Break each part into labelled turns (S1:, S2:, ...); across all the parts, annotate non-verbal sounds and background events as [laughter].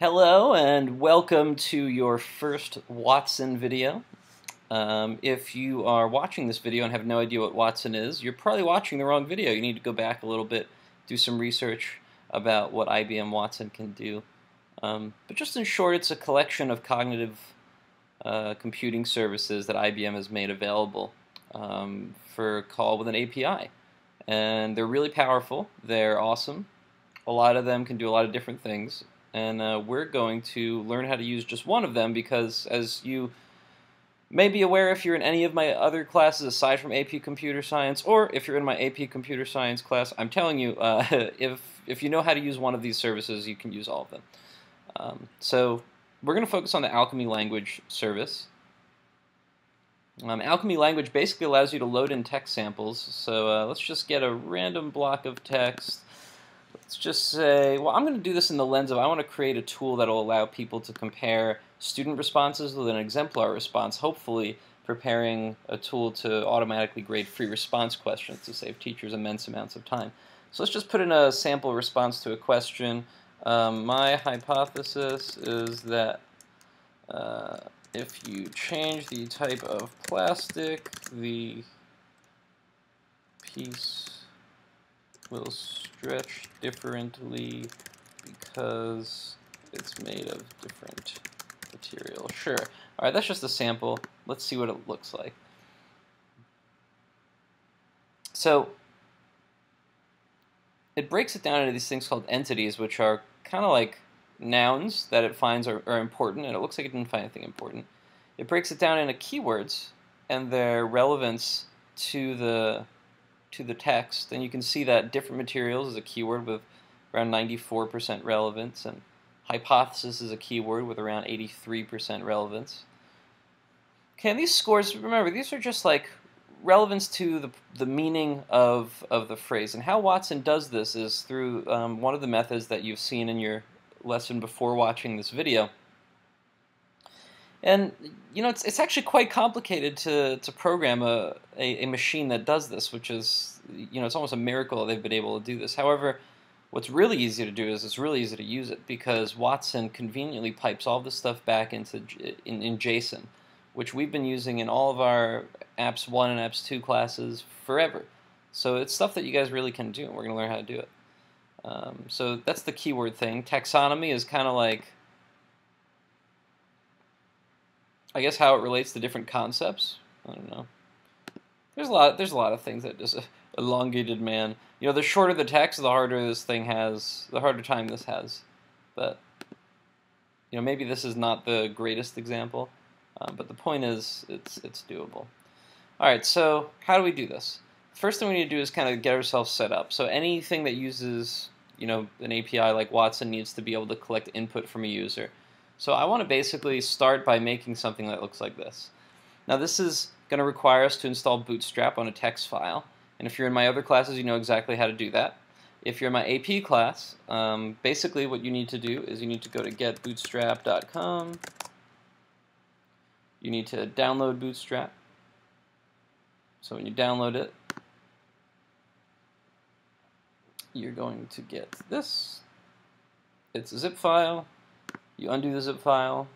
S1: Hello and welcome to your first Watson video. Um, if you are watching this video and have no idea what Watson is, you're probably watching the wrong video. You need to go back a little bit, do some research about what IBM Watson can do. Um, but just in short, it's a collection of cognitive uh, computing services that IBM has made available um, for call with an API. And they're really powerful. They're awesome. A lot of them can do a lot of different things and uh, we're going to learn how to use just one of them because as you may be aware if you're in any of my other classes aside from AP Computer Science or if you're in my AP Computer Science class, I'm telling you, uh, [laughs] if, if you know how to use one of these services, you can use all of them. Um, so we're going to focus on the Alchemy language service. Um, Alchemy language basically allows you to load in text samples, so uh, let's just get a random block of text let's just say, well, I'm going to do this in the lens of I want to create a tool that will allow people to compare student responses with an exemplar response, hopefully preparing a tool to automatically grade free response questions to save teachers immense amounts of time. So let's just put in a sample response to a question. Um, my hypothesis is that uh, if you change the type of plastic, the piece will stretch differently because it's made of different material. Sure. All right, that's just a sample. Let's see what it looks like. So it breaks it down into these things called entities, which are kind of like nouns that it finds are, are, important, and it looks like it didn't find anything important. It breaks it down into keywords and their relevance to the to the text, and you can see that different materials is a keyword with around 94% relevance, and hypothesis is a keyword with around 83% relevance. Okay, and these scores, remember, these are just like relevance to the, the meaning of, of the phrase. And how Watson does this is through um, one of the methods that you've seen in your lesson before watching this video. And you know, it's it's actually quite complicated to to program a, a, a machine that does this, which is you know, it's almost a miracle they've been able to do this. However, what's really easy to do is it's really easy to use it because Watson conveniently pipes all this stuff back into in, in JSON, which we've been using in all of our Apps 1 and Apps 2 classes forever. So it's stuff that you guys really can do, and we're going to learn how to do it. Um, so that's the keyword thing. Taxonomy is kind of like I guess how it relates to different concepts. I don't know. There's a lot. There's a lot of things that just [laughs] elongated man. You know, the shorter the text, the harder this thing has. The harder time this has. But you know, maybe this is not the greatest example, uh, but the point is, it's it's doable. All right. So how do we do this? First thing we need to do is kind of get ourselves set up. So anything that uses you know an API like Watson needs to be able to collect input from a user. So I want to basically start by making something that looks like this. Now this is going to require us to install Bootstrap on a text file. And if you're in my other classes, you know exactly how to do that. If you're in my AP class, um, basically what you need to do is you need to go to getbootstrap.com. You need to download Bootstrap. So when you download it, you're going to get this. It's a zip file. You undo the zip file.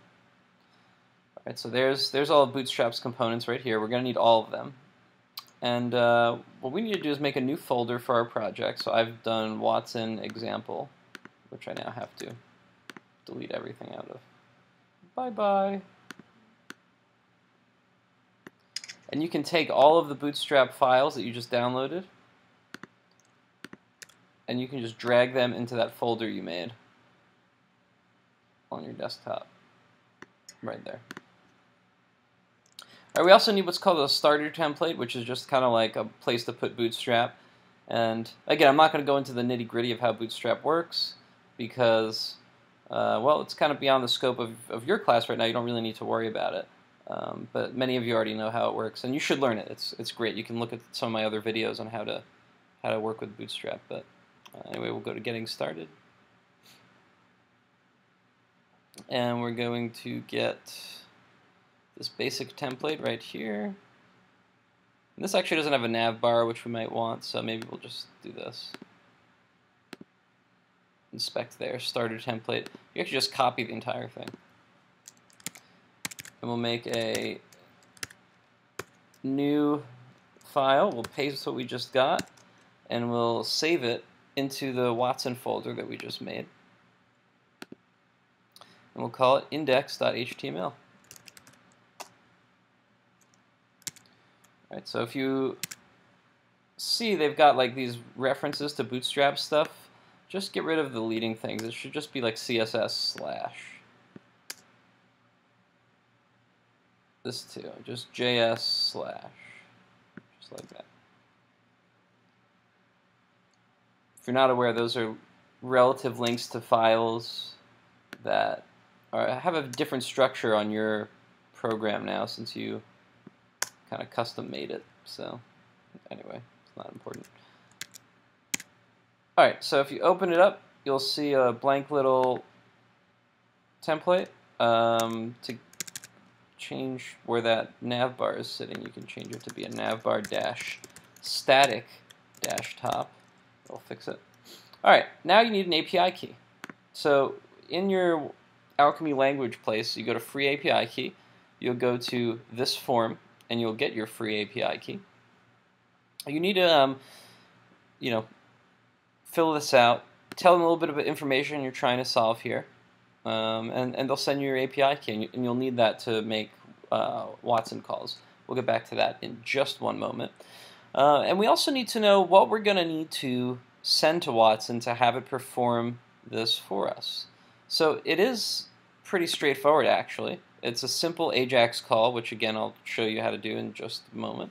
S1: All right, so there's there's all of Bootstrap's components right here. We're going to need all of them. And uh, what we need to do is make a new folder for our project. So I've done Watson example, which I now have to delete everything out of. Bye-bye. And you can take all of the Bootstrap files that you just downloaded, and you can just drag them into that folder you made on your desktop. Right there. Right, we also need what's called a starter template, which is just kind of like a place to put Bootstrap. And again, I'm not going to go into the nitty gritty of how Bootstrap works because, uh, well, it's kind of beyond the scope of, of your class right now. You don't really need to worry about it. Um, but many of you already know how it works, and you should learn it. It's it's great. You can look at some of my other videos on how to how to work with Bootstrap. But uh, anyway, we'll go to getting started and we're going to get this basic template right here. And this actually doesn't have a nav bar, which we might want, so maybe we'll just do this. inspect there, starter template. You actually just copy the entire thing. And we'll make a new file. We'll paste what we just got, and we'll save it into the Watson folder that we just made. And we'll call it index.html. Alright, so if you see they've got like these references to Bootstrap stuff, just get rid of the leading things. It should just be like CSS slash. This too, just JS slash, just like that. If you're not aware, those are relative links to files that are, have a different structure on your program now since you kind of custom made it. So anyway, it's not important. Alright, so if you open it up, you'll see a blank little template. Um, to change where that navbar is sitting, you can change it to be a navbar dash static dash top. It'll fix it. Alright, now you need an API key. So in your Alchemy language place, you go to free API key, you'll go to this form, and you'll get your free API key. You need to, um, you know, fill this out, tell them a little bit of information you're trying to solve here, um, and, and they'll send you your API key, and, you, will need that to make uh, Watson calls. We'll get back to that in just one moment. Uh, and we also need to know what we're going to need to send to Watson to have it perform this for us. So it is pretty straightforward, actually. It's a simple AJAX call, which again I'll show you how to do in just a moment.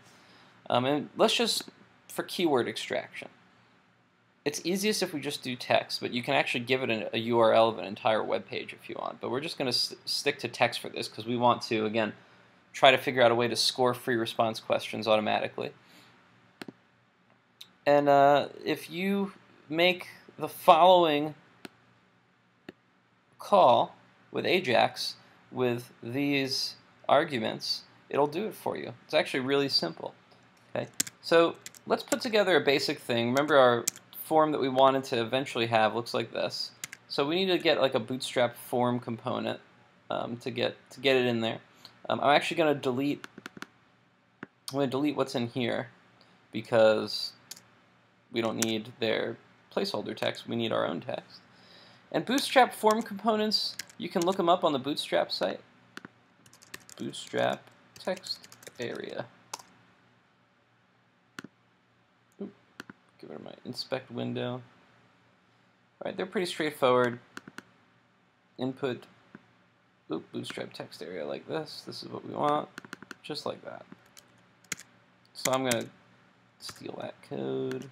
S1: Um, and let's just, for keyword extraction. It's easiest if we just do text, but you can actually give it a, a URL of an entire web page if you want. But we're just going to st stick to text for this because we want to, again, try to figure out a way to score free response questions automatically. And uh, if you make the following call with AJAX, with these arguments, it'll do it for you. It's actually really simple. Okay, so let's put together a basic thing. Remember our form that we wanted to eventually have looks like this. So we need to get like a bootstrap form component um, to get to get it in there. Um, I'm actually going to delete. I'm going to delete what's in here because we don't need their placeholder text. We need our own text. And bootstrap form components you can look them up on the Bootstrap site. Bootstrap text area. Oop, get rid of my inspect window. All right, they're pretty straightforward. Input oop, bootstrap text area like this. This is what we want, just like that. So I'm going to steal that code.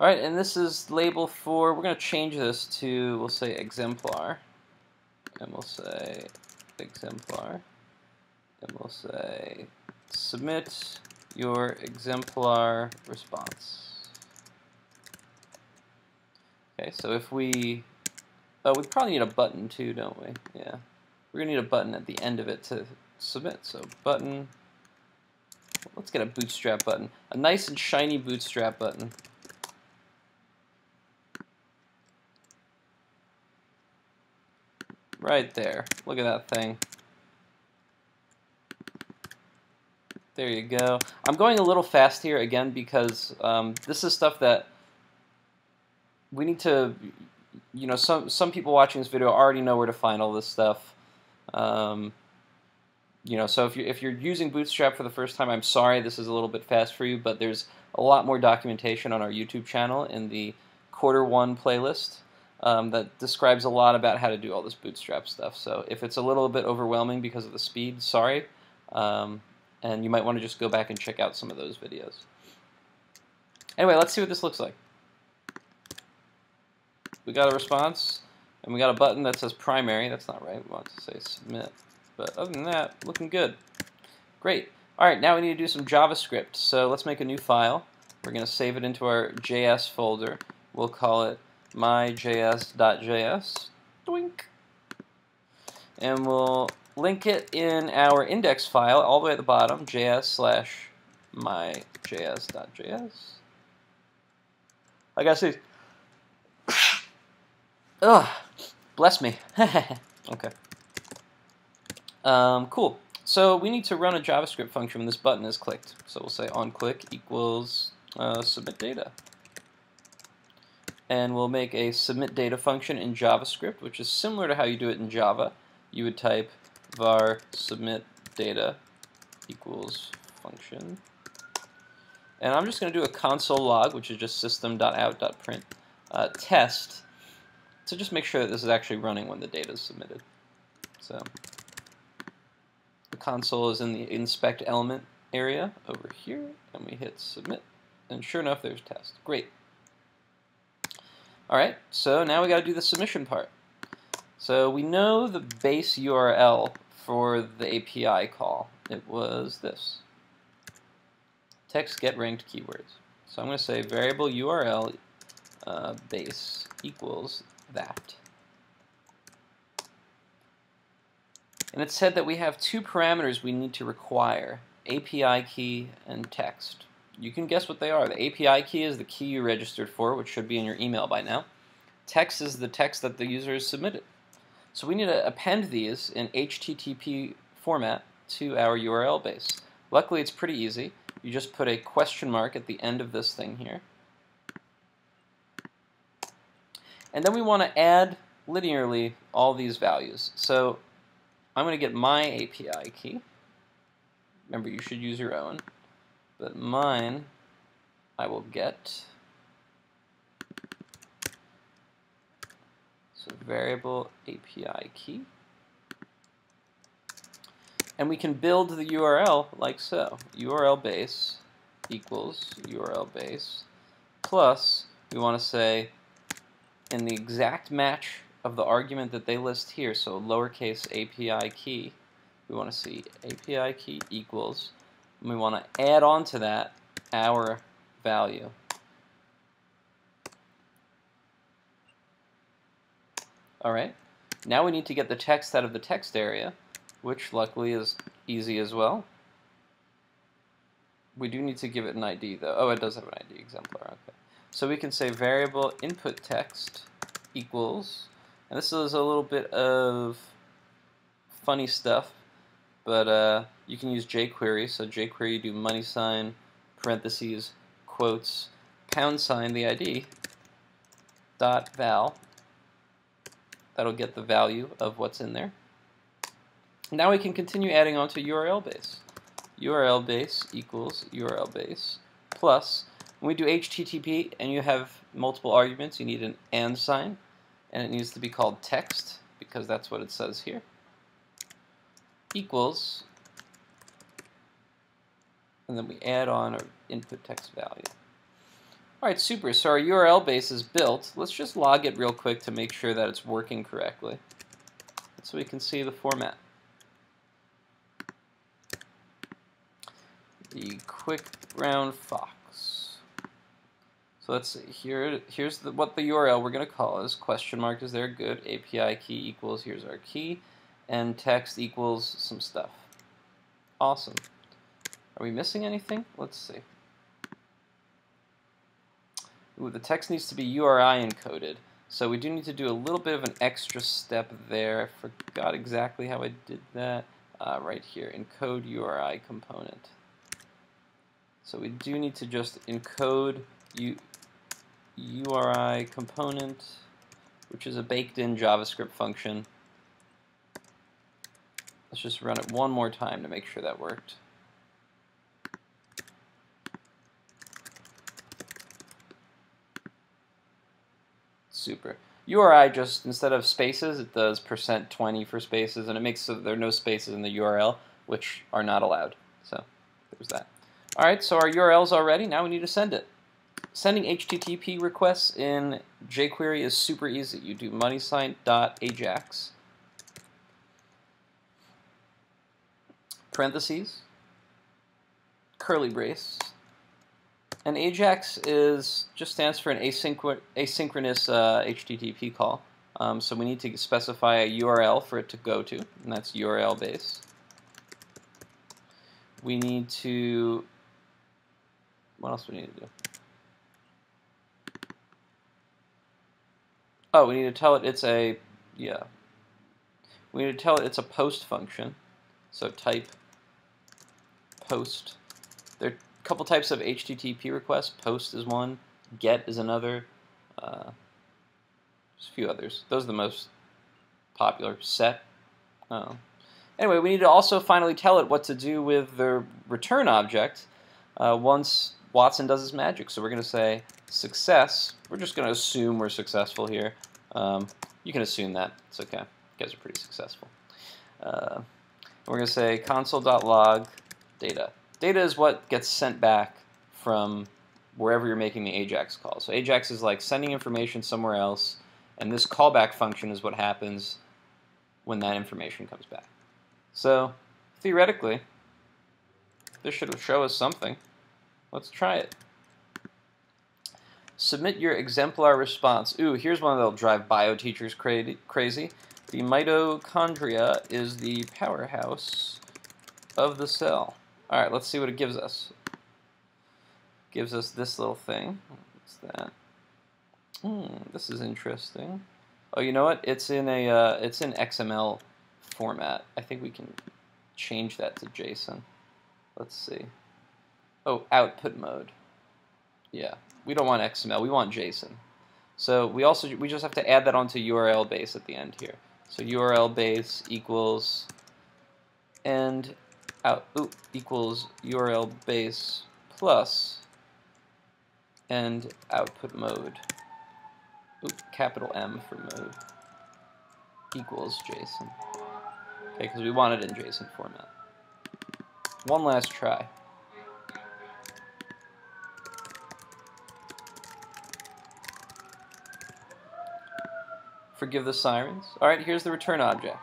S1: All right, and this is label for, we're going to change this to, we'll say exemplar. And we'll say exemplar. And we'll say submit your exemplar response. Okay, so if we, oh, we probably need a button too, don't we? Yeah. We're going to need a button at the end of it to submit. So button, let's get a bootstrap button. A nice and shiny bootstrap button. Right there. Look at that thing. There you go. I'm going a little fast here again because um, this is stuff that we need to, you know, some some people watching this video already know where to find all this stuff. Um, you know, so if you're, if you're using Bootstrap for the first time, I'm sorry this is a little bit fast for you, but there's a lot more documentation on our YouTube channel in the quarter one playlist um, that describes a lot about how to do all this bootstrap stuff. So if it's a little bit overwhelming because of the speed, sorry. Um, and you might want to just go back and check out some of those videos. Anyway, let's see what this looks like. We got a response, and we got a button that says primary. That's not right. We want to say submit. But other than that, looking good. Great. All right, now we need to do some JavaScript. So let's make a new file. We're going to save it into our JS folder. We'll call it myjs.js, doink, and we'll link it in our index file all the way at the bottom, js slash my js.js. I gotta say, ugh, bless me. [laughs] okay. Um, cool. So we need to run a JavaScript function when this button is clicked. So we'll say on click equals uh, submit data. And we'll make a submit data function in JavaScript, which is similar to how you do it in Java. You would type var submit data equals function. And I'm just going to do a console log, which is just system.out.print uh, test to just make sure that this is actually running when the data is submitted. So the console is in the inspect element area over here, and we hit submit, and sure enough, there's test. Great. All right, so now we got to do the submission part. So we know the base URL for the API call. It was this. Text get ranked keywords. So I'm going to say variable URL uh, base equals that. And it said that we have two parameters we need to require, API key and text. You can guess what they are. The API key is the key you registered for, which should be in your email by now. Text is the text that the user has submitted. So we need to append these in HTTP format to our URL base. Luckily, it's pretty easy. You just put a question mark at the end of this thing here. And then we want to add linearly all these values. So I'm going to get my API key. Remember, you should use your own. But mine, I will get. So variable API key. And we can build the URL like so. URL base equals URL base plus we want to say in the exact match of the argument that they list here, so lowercase API key, we want to see API key equals, we want to add on to that our value. Alright, now we need to get the text out of the text area, which luckily is easy as well. We do need to give it an ID though. Oh, it does have an ID exemplar, okay. So we can say variable input text equals and this is a little bit of funny stuff, but uh, you can use jQuery. So jQuery, you do money sign, parentheses, quotes, pound sign the ID, dot val. That'll get the value of what's in there. Now we can continue adding on to URL base. URL base equals URL base plus, when we do HTTP and you have multiple arguments, you need an and sign and it needs to be called text because that's what it says here equals and then we add on our input text value alright super so our URL base is built let's just log it real quick to make sure that it's working correctly so we can see the format the quick brown fox so let's see, here, here's the, what the URL we're going to call is. Question mark is there, good. API key equals, here's our key. And text equals some stuff. Awesome. Are we missing anything? Let's see. Ooh, the text needs to be URI encoded. So we do need to do a little bit of an extra step there. I forgot exactly how I did that. Uh, right here, encode URI component. So we do need to just encode you URI component, which is a baked-in JavaScript function. Let's just run it one more time to make sure that worked. Super. URI just, instead of spaces, it does percent 20 for spaces, and it makes so there are no spaces in the URL, which are not allowed. So there's that. All right, so our URL's all ready. Now we need to send it. Sending HTTP requests in jQuery is super easy. You do moneysign.ajax parentheses, curly brace, and AJAX is just stands for an asynchron asynchronous uh, HTTP call. Um, so we need to specify a URL for it to go to, and that's URL base. We need to what else do we need to do? Oh, we need to tell it it's a, yeah. We need to tell it it's a post function. So type post. There are a couple types of HTTP requests. Post is one. Get is another. Uh, there's a few others. Those are the most popular. Set. Oh. Anyway, we need to also finally tell it what to do with the return object uh, once Watson does his magic. So we're going to say success. We're just going to assume we're successful here. Um, you can assume that. It's okay. You guys are pretty successful. Uh, we're going to say console.log data. Data is what gets sent back from wherever you're making the AJAX call. So AJAX is like sending information somewhere else, and this callback function is what happens when that information comes back. So theoretically, this should show us something. Let's try it. Submit your exemplar response. Ooh, here's one that'll drive bio teachers cra crazy. The mitochondria is the powerhouse of the cell. All right, let's see what it gives us. Gives us this little thing. What's that? Hmm, this is interesting. Oh, you know what? It's in a uh, it's in XML format. I think we can change that to JSON. Let's see. Oh, output mode. Yeah, we don't want XML. We want JSON. So we also we just have to add that onto URL base at the end here. So URL base equals and out equals URL base plus and output mode. Ooh, capital M for mode equals JSON. Okay, because we want it in JSON format. One last try. Forgive the sirens. All right, here's the return object.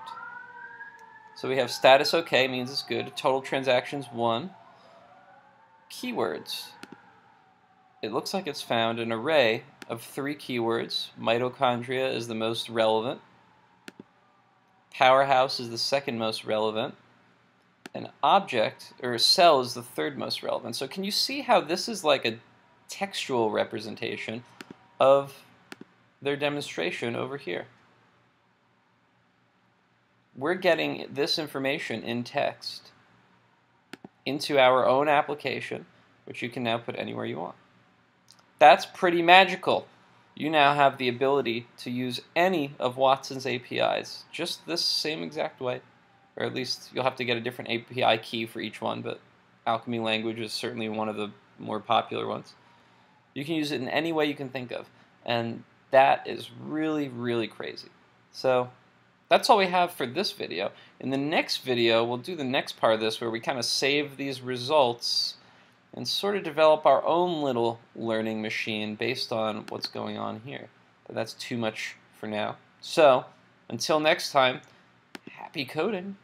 S1: So we have status OK, means it's good. Total transactions 1. Keywords. It looks like it's found an array of three keywords. Mitochondria is the most relevant. Powerhouse is the second most relevant. An object, or cell, is the third most relevant. So can you see how this is like a textual representation of their demonstration over here. We're getting this information in text into our own application, which you can now put anywhere you want. That's pretty magical. You now have the ability to use any of Watson's APIs, just this same exact way. Or at least you'll have to get a different API key for each one, but Alchemy language is certainly one of the more popular ones. You can use it in any way you can think of. And that is really, really crazy. So that's all we have for this video. In the next video, we'll do the next part of this where we kind of save these results and sort of develop our own little learning machine based on what's going on here. But that's too much for now. So, until next time, happy coding.